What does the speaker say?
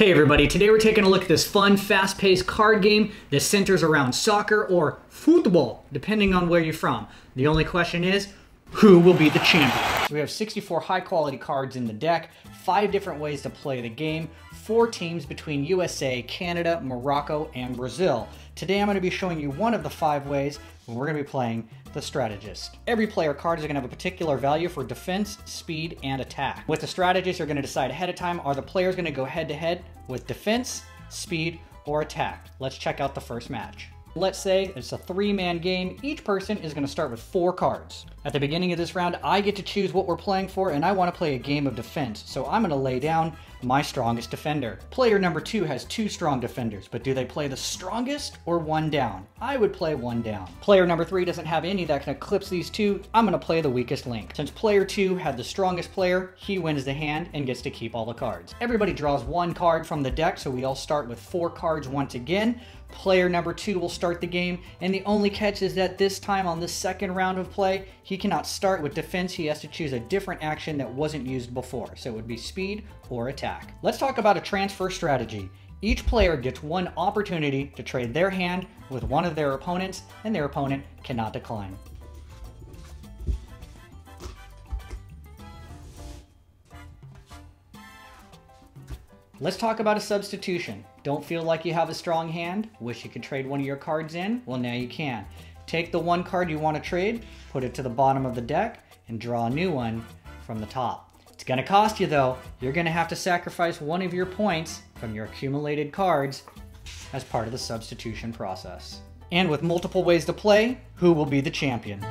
Hey everybody, today we're taking a look at this fun, fast-paced card game that centers around soccer or football, depending on where you're from. The only question is, who will be the champion? We have 64 high-quality cards in the deck, five different ways to play the game, four teams between USA, Canada, Morocco, and Brazil. Today I'm going to be showing you one of the five ways, we're going to be playing the strategist. Every player card is going to have a particular value for defense, speed, and attack. With the strategist, you're going to decide ahead of time, are the players going to go head to head with defense, speed, or attack? Let's check out the first match. Let's say it's a three-man game. Each person is going to start with four cards. At the beginning of this round, I get to choose what we're playing for, and I want to play a game of defense, so I'm going to lay down my strongest defender. Player number two has two strong defenders, but do they play the strongest or one down? I would play one down. Player number three doesn't have any that can eclipse these two. I'm going to play the weakest link. Since player two had the strongest player, he wins the hand and gets to keep all the cards. Everybody draws one card from the deck, so we all start with four cards once again. Player number two will start the game, and the only catch is that this time on the second round of play, he cannot start with defense. He has to choose a different action that wasn't used before, so it would be speed or attack. Let's talk about a transfer strategy. Each player gets one opportunity to trade their hand with one of their opponents, and their opponent cannot decline. Let's talk about a substitution. Don't feel like you have a strong hand? Wish you could trade one of your cards in? Well, now you can. Take the one card you want to trade, put it to the bottom of the deck, and draw a new one from the top. It's going to cost you though. You're going to have to sacrifice one of your points from your accumulated cards as part of the substitution process. And with multiple ways to play, who will be the champion?